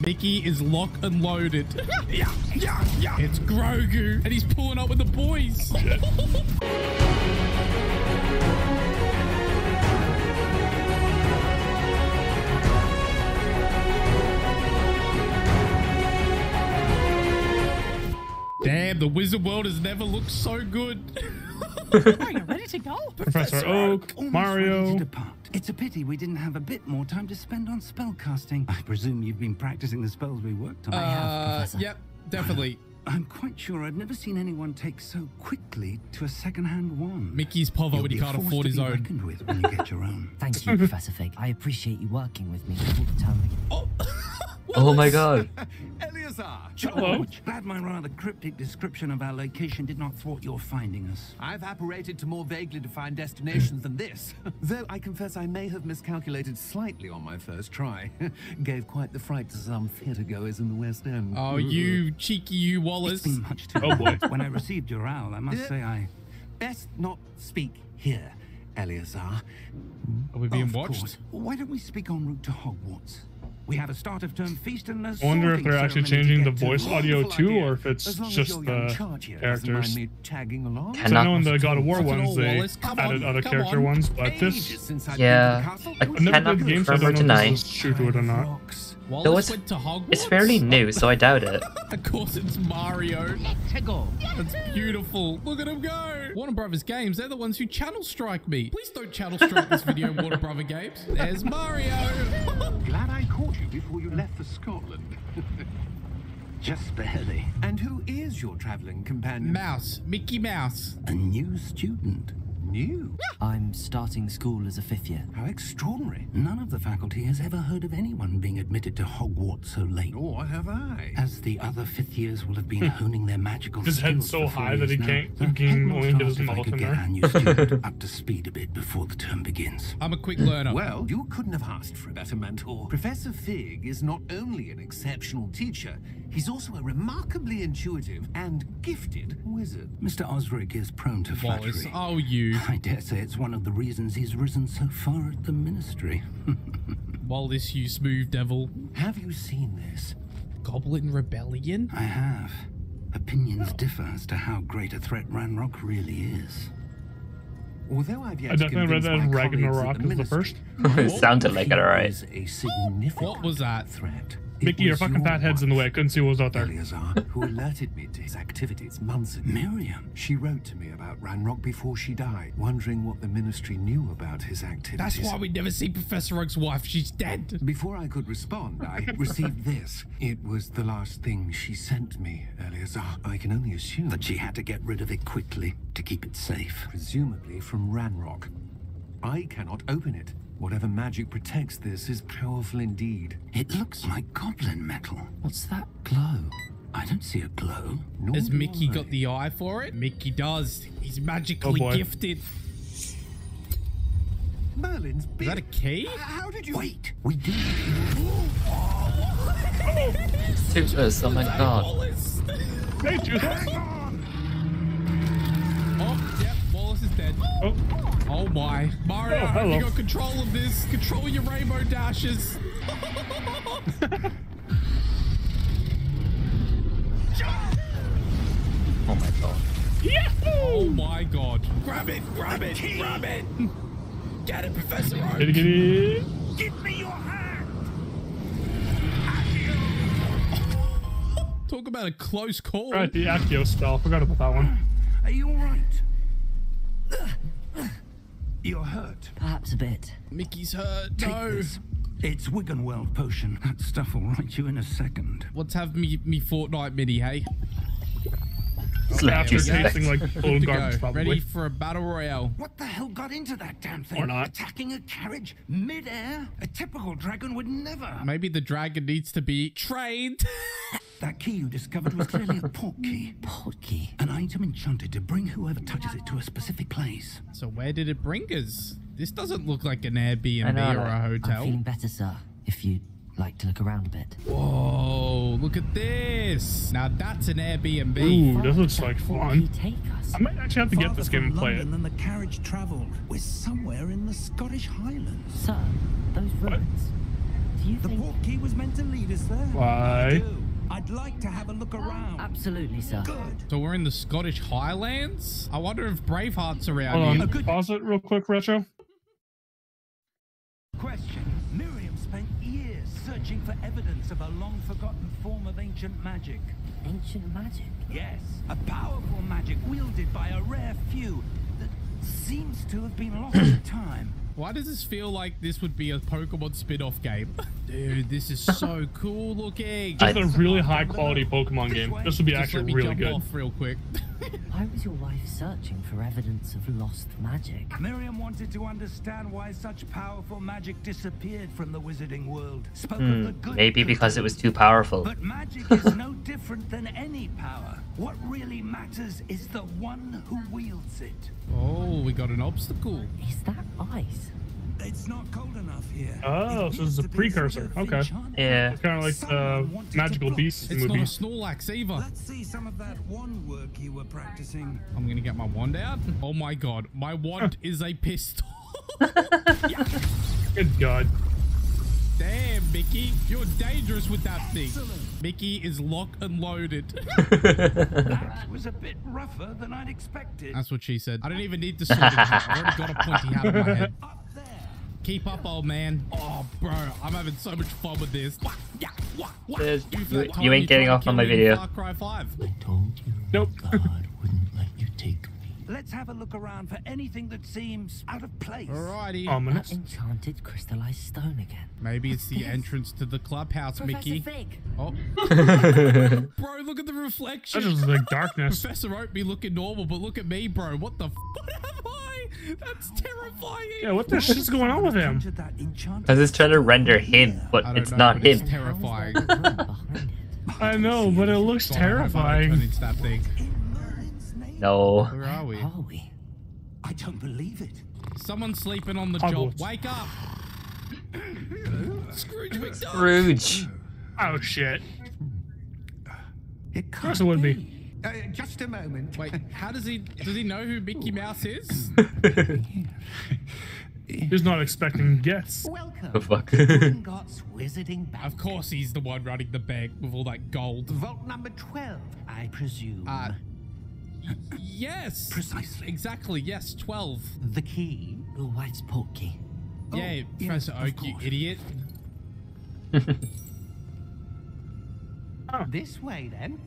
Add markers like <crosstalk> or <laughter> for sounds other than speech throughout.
Mickey is lock and loaded. <laughs> Yeah, yeah, yeah. It's Grogu, and he's pulling up with the boys. Damn, the wizard world has never looked so good. <laughs> <laughs> Are you ready to go? Professor Oak, Almost ready Mario. It's a pity we didn't have a bit more time to spend on spellcasting. I presume you've been practicing the spells we worked on. Uh, Professor. yep, definitely. I'm quite sure I've never seen anyone take so quickly to a second-hand wand. Mickey's povo You'll when he can't afford his own. with when you get your own. <laughs> Thank you, Professor Fig. I appreciate you working with me all the time. Oh, <laughs> Oh my god. Eleazar! Hello. Glad my rather cryptic description of our location did not thwart your finding us. I've apparated to more vaguely defined destinations than this. <laughs> Though I confess I may have miscalculated slightly on my first try. <laughs> Gave quite the fright to some theatre goers in the West End. oh, <laughs> you cheeky you It's Wallace. been much too Oh, boy. When I received your owl, I must uh, say I... Best not speak here, Eleazar. Are we being Of watched? course. Why don't we speak en route to Hogwarts? We have a start of term feast and a I wonder if they're actually changing the voice audio too, idea. or if it's As long as just your young the charge here doesn't mind characters. me tagging along. So I know in the God of War ones they Wallace. Added on, other character on. ones, but this since I've Yeah, the. I I've never cannot played the game, so I confirm or don't know if deny. this is true to it or not. Rocks. Wallace Though it's- went to Hogwarts. It's fairly new, so I doubt it. <laughs> Of course, it's Mario. To go. That's beautiful. Look at him go. Warner Brothers Games, they're the ones who channel strike me. Please don't channel strike this video, Warner Brothers Games. There's Mario. <laughs> Glad I caught you before you left for Scotland. <laughs> Just barely. and who is your travelling companion? Mouse. Mickey Mouse. A new student. New. I'm starting school as a fifth year. How extraordinary. None of the faculty has ever heard of anyone being admitted to Hogwarts so late. Nor have I. As the other fifth years will have been hmm. honing their magical His head's skills so for four high that he years now, can't- the he can only headmaster get his asked mouth in get there. new <laughs> student up to speed a bit before the term begins. I'm a quick learner. Well, you couldn't have asked for a better mentor. Professor Fig is not only an exceptional teacher, he's also a remarkably intuitive and gifted wizard. Mr. Osric is prone to Wallace. flattery. Oh, you. <laughs> I dare say it's one of the reasons he's risen so far at the ministry. <laughs> While this, you smooth devil. Have you seen this? Goblin Rebellion? I have. Opinions differ as to how great a threat Ranrock really is. Although I've yet I to definitely read convince that my Ragnarok at is the first. <laughs> it sounded like it, alright. a significant What was that? threat. It Mickey, your was fucking fat head's in the way. I couldn't see what was out there. Eleazar, who alerted me to his activities months ago. Miriam. She wrote to me about Ranrock before she died, wondering what the ministry knew about his activities. That's why we never see Professor Oak's wife. She's dead. Before I could respond, I <laughs> received this. It was the last thing she sent me, Eleazar. I can only assume That she had to get rid of it quickly to keep it safe. presumably from Ranrock. I cannot open it. Whatever magic protects this is powerful indeed. It looks like goblin metal. What's that? Glow. I don't see a glow. Nor Has Mickey I. got the eye for it? Mickey does. He's magically Oh, gifted. Merlin's Is that a key? How did you? Wait, we did. Toothless, oh my god. Wallace. Hey, dude. Is dead. Oh, Oh my. Mario, Oh, hello. you got control of this. Control your rainbow dashes. <laughs> Oh my god. Oh my god. Grab it, grab it, grab it. Get it, Professor Oak. giddy giddy. Give me your hand! Talk about a close call. Alright, the Accio spell. Forgot about that one. Are you alright? You're hurt. Perhaps a bit. Mickey's hurt. Take No. this. It's Wiggenweld potion. That stuff will right you in a second. Let's have me me Fortnite mini, hey? Slap After tasting like Good full to garbage, probably. Ready for a battle royale. What the hell got into that damn thing? Or not. Attacking a carriage mid-air? A typical dragon would never. Maybe the dragon needs to be trained. <laughs> That key you discovered was clearly a <laughs> port key. Port key. An item enchanted to bring whoever touches it to a specific place. so where did it bring us? This doesn't look like an Airbnb know, or right? a I'm hotel. feeling better, sir. If you'd like to look around a bit. Whoa, look at this. Now that's an Airbnb. Ooh, this looks like fun. take us? I might actually have to get this game and play it. London than the carriage travelled. We're somewhere in the Scottish Highlands. Sir, those ruins. Do you The think... port key was meant to lead us there. Why? I do. I'd like to have a look around. Absolutely, sir. Good. So we're in the Scottish Highlands? I wonder if Braveheart's around Hold here. on. good- Pause it real quick, Retro. Question. Miriam spent years searching for evidence of a long forgotten form of ancient magic. Ancient magic. Yes, a powerful magic wielded by a rare few that seems to have been lost to time. Why does this feel like this would be a Pokemon spin-off game? <laughs> Dude, this is so cool looking. Just a really high quality Pokemon game. This would be Just let actually me really jump good. off real quick. <laughs> Why was your wife searching for evidence of lost magic? Miriam wanted to understand why such powerful magic disappeared from the wizarding world. Spoke of hmm, the good maybe because it was too powerful. But magic is no different than any power. What really matters is the one who wields it. oh, we got an obstacle. Is that ice? It's not cold enough here. Oh, It so this is a needs to be sort precursor. of Okay. enchanted. Yeah. It's kind of like Someone the wanted Magical beast Beasts It's movie. not a Snorlax either. Let's see some of that wand work you were practicing. I'm gonna get my wand out. Oh my god, my wand <laughs> is a pistol. <laughs> Good God. Damn, Mickey, you're dangerous with that thing. Mickey is lock and loaded. <laughs> That was a bit rougher than I'd expected. That's what she said. I don't even need the sword. I've already got a pointy hat on my head. Up there. Keep up, old man. Oh, bro, I'm having so much fun with this. Wah, yeah, wah, wah. There's- You you- that time you ain't getting off on my video. Far Cry 5. told you Nope. God wouldn't let you take me. Let's have a look around for anything that seems out of place. Alrighty. That Ominous. enchanted crystallized stone again. Maybe it's the entrance to the clubhouse, Mickey. Fig. Oh. <laughs> bro, look at the reflection. That's just like darkness. <laughs> Professor Oak be looking normal, but look at me, bro. What the f- <laughs> What am I? That's terrifying. Yeah, what the shit's going on with him? Entered that enchanted Because it's trying to render him, but it's know, not but it's him. terrifying. How's there a room behind it? I know, but it looks God, I hope I don't turn terrifying. into that thing. in Merlin's name. No. Where are we? Are we? I don't believe it. Someone's sleeping on the job. Wake up. <laughs> Scrooge McDuck. Scrooge. Oh shit. It Of course it would be. Uh, just a moment. Wait, <laughs> how does he? Does he know who Mickey Mouse is? <laughs> He's not expecting guests. Welcome. The fuck? <laughs> Wizarding Of course, he's the one running the bank with all that gold. Vault number 12, I presume. Uh, yes. Precisely. Exactly. Yes. Twelve. the key. Your wife's port key. yeah, Oh, yes, Professor of Oak, you idiot. This way, then.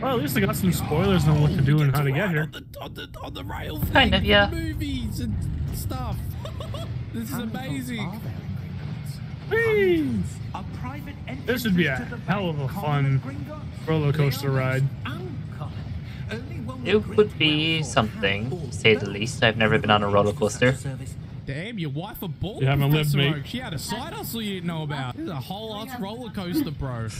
Well, at least I got some spoilers on what to do and how to get here. On the, on the, on the rail thing Kind of, yeah. the movies and stuff. <laughs> this is How many vaults amazing. Are there in Gringotts? Whee! A private This would be a entrance to the hell of a fun common at Gringotts. roller coaster ride. Uncommon. Only one with It great would be something, to say the least. I've never been on a roller coaster. Damn, your wife a ball. You haven't lived, mate. She had a side hustle you didn't know about. This is a whole ass roller coaster, bro. <laughs>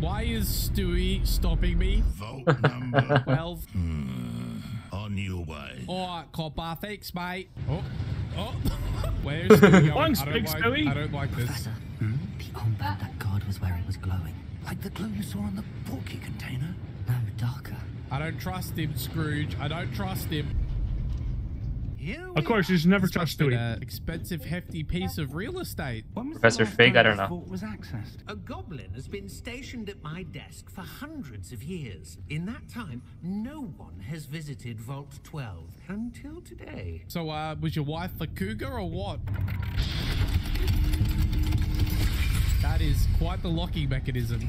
Why is Stewie stopping me? Vote number <laughs> Well, hmm, on your way. alright, copper. Thanks, mate. Oh, oh. <laughs> Where's Stewie going? Thanks, big like, Stewie. I don't like this. Professor, hmm? the armband that guard was wearing was glowing. Like the glow you saw on the portkey container. No, darker. I don't trust him, Scrooge. I don't trust him. Here Of course, you should never trust must have been Stewie. an expensive, hefty piece of real estate. When was the Professor last Fig, I don't know. was accessed. A goblin has been stationed at my desk for hundreds of years. In that time, no one has visited Vault 12 until today. So, uh, was your wife a cougar or what? That is quite the locking mechanism.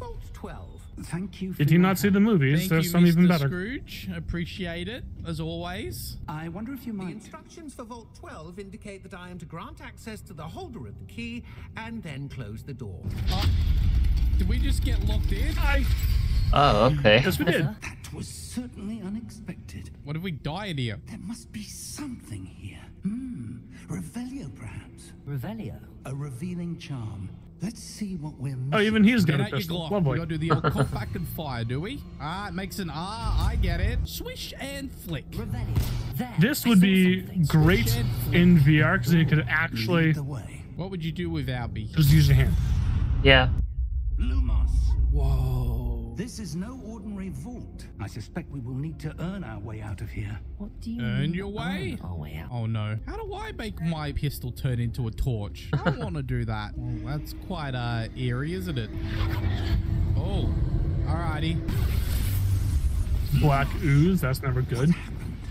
Vault 12. Thank you. For Did you your not see the movies? Thank There's you, some even better. Scrooge. Appreciate it, as always. I wonder if you might. The instructions for Vault 12 indicate that I am to grant access to the holder of the key and then close the door. Oh, did we just get locked in? Hi. Oh, okay. Yes, we did. That was certainly unexpected. What if we die here? There must be something here. Hmm. Revelio, perhaps. Revelio. A revealing charm. Let's see what we're missing. Oh, even he's got Get a out your pistol. Glock. We gotta do the old cough back and fire, do we? <laughs> Ah, it makes an ah. I get it. Swish and flick. This would be great in VR because you could actually Lead the way. What would you do without me? just use your hand. Yeah. Lumos. Whoa. This is no ordinary vault. I suspect we will need to earn our way out of here. What do you Earn mean your way? earn our way? Oh no. How do I make my pistol turn into a torch? I don't want to do that. Oh, that's quite uh, eerie, isn't it? Oh, alrighty. Black ooze. That's never good.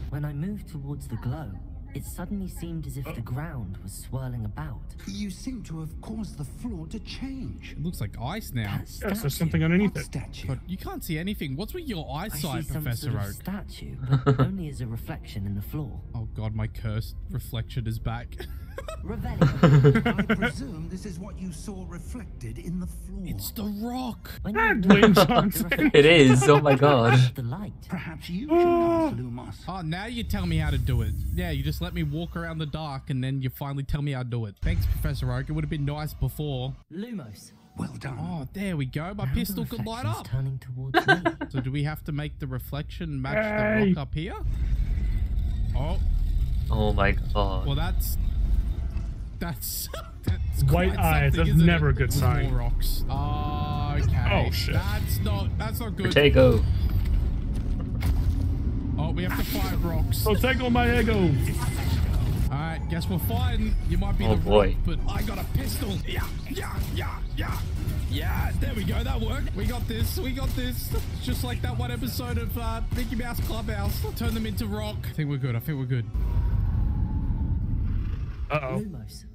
When I moved towards the glow, it suddenly seemed as if the ground was swirling about. You seem to have caused the floor to change. It looks like ice now. That Yes, there's something underneath What it. statue? But you can't see anything. What's with your I see eyesight, some Professor sort of Oak? statue, but <laughs> only as a reflection in the floor. Oh god, my cursed reflection is back. <laughs> Revelio. I presume this is what you saw reflected in the floor. it's the rock. When Ah, Dwayne Johnson. It is. Oh my god. the light. Perhaps you should ask Lumos. Oh, now you tell me how to do it. Yeah, you just let me walk around the dark and then you finally tell me how to do it. Thanks, Professor Oak. It would have been nice before. Lumos. Well done. Oh, there we go. My Now pistol the could light up. turning towards <laughs> me. So do we have to make the reflection match the rock up here? Oh, Oh my god. well that's that's that's <laughs> White eyes, that's isn't never it? a good sign. More rocks. Okay. Oh, shit. That's not that's not good. Protego. Oh, we have to fight rocks. Protego my ego. All right, guess we're fighting. You might be Oh, the boy. rock, but I got a pistol. Yeah, yeah, yeah, yeah. Yeah, there we go. That worked. We got this. We got this. Just like that one episode of uh, Mickey Mouse Clubhouse. Turn them into rock. I think we're good. I think we're good. Uh oh. Lumos.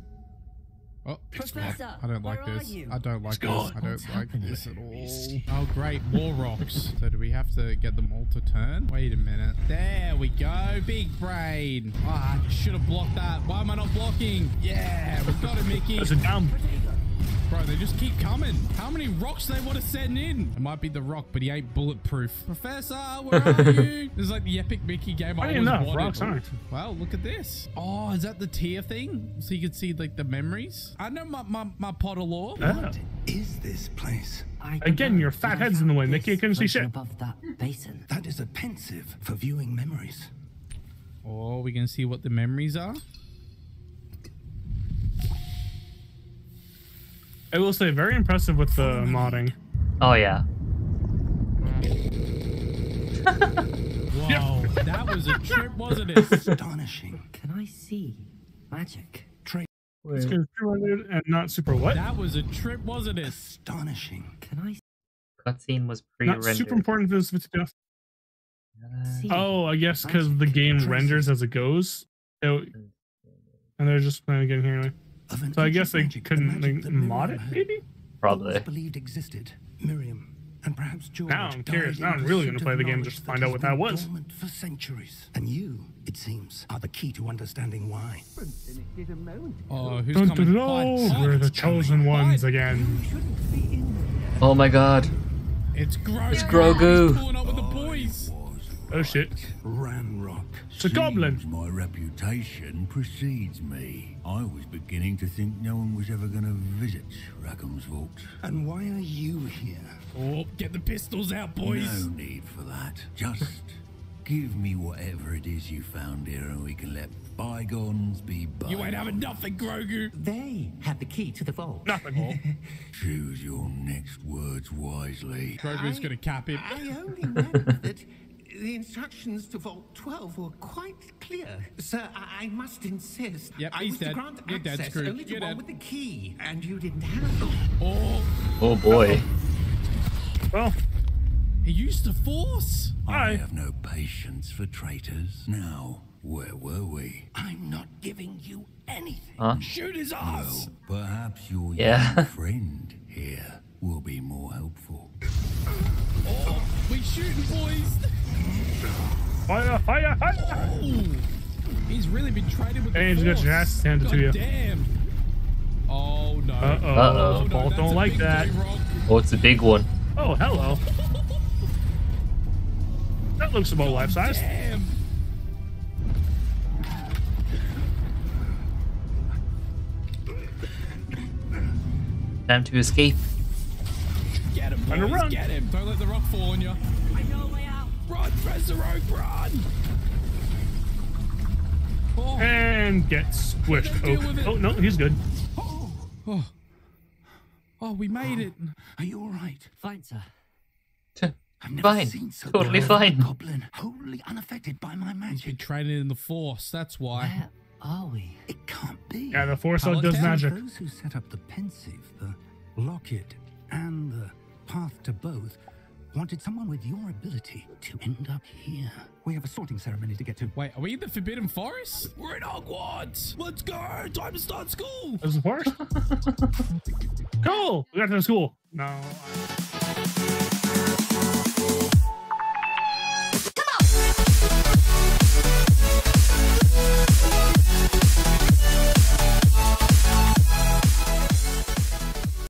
Oh, Professor, I don't like are this. I don't like this. gone. I don't What's like happening? this at all. Oh, great. More rocks. <laughs> So do we have to get them all to turn? Wait a minute. There we go. Big brain. Ah, I should have blocked that. Why am I not blocking? Yeah, we got it, Mickey. There's a down. Bro, they just keep coming. How many rocks they want to send in? It might be the rock, but he ain't bulletproof. Professor, where are <laughs> you? this is like the epic Mickey game I Funny always enough, wanted. rocks aren't. Well, look at this. Oh, is that the tier thing? So you can see like the memories? I know my, my, my pot of lore. Ah. Is this place? I Again, your fat head's in the way, Mickey. I this couldn't see shit. Above that basin. That is a Pensieve for viewing memories. Oh, we can see what the memories are. I will say, very impressive with the modding. Oh yeah. wow, that was a trip, wasn't it? <laughs> Astonishing. Can I see magic? It's good, and not super what? That was a trip, wasn't it? Astonishing. Can I Cutscene was Not pre-rendered. Not super important for this video. Uh, see? Oh, I guess because the game renders as it goes. So- and they're just playing again here anyway. Of an So I guess they magic, couldn't magic like, mod it, maybe? Probably. always believed existed. Miriam and perhaps George. Now I'm curious. Now I'm really gonna play the game just to find out what that was. For centuries, and you, it seems, are the key to understanding why. Oh, who's Dun, coming? dun, dun, we're the chosen ones again. Oh my god. It's Grogu. It's Grogu. Oh shit. Ranrock. It's a goblin. My reputation precedes me. I was beginning to think no one was ever going to visit Rackham's Vault. And why are you here? Oh, get the pistols out, boys. No need for that. Just give me whatever it is you found here and we can let bygones be bygones. You ain't having nothing, Grogu. They had the key to the vault. Nothing. More. <laughs> Choose your next words wisely. Grogu's gonna cap him. I only meant that the instructions to Vault 12 were quite clear. Sir, I, I must insist. Yep, I he's was dead. to grant You're dead, access Scrooge. only to You're one dead. with the key, and you didn't have... Oh, Oh boy. Well, he used the force. I Hi. have no patience for traitors. Now, where were we? I'm not giving you anything. Huh? Shoot his ass. Perhaps your Yeah. friend here will be more helpful. Oh, we shooting, boys. Fire, fire, fire! Ooh, he's really been traded with Hey, the you got force. your ass handed to you. Damn. Oh no. Uh-oh. Oh, Uh-oh. no, Vault don't like that. Oh, it's a big one. Oh, hello. That looks about life size. Damn. Time to escape. Get him, boys. run. Get him. Don't let the rock fall on you. I know a way out. Run, Professor run. Oh, And get squished. Deal oh. with it. Oh, oh, no, he's good. Oh. oh, oh, we made it. Are you all right? Fine, sir. I've never Fine. seen so Totally fine. Goblin, wholly unaffected by my He's been magic. training in the force. That's why. Where are we? It can't be. Yeah, the Force Out does Paladin? magic. Those who set up the Pensieve, the locket, and the path to both wanted someone with your ability to end up here. We have a sorting ceremony to get to. Wait, are we in the Forbidden Forest? We're in Hogwarts. Let's go. Time to start school. This is the Force. cool. We got to the school. No. I-